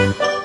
Thank you.